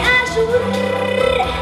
actual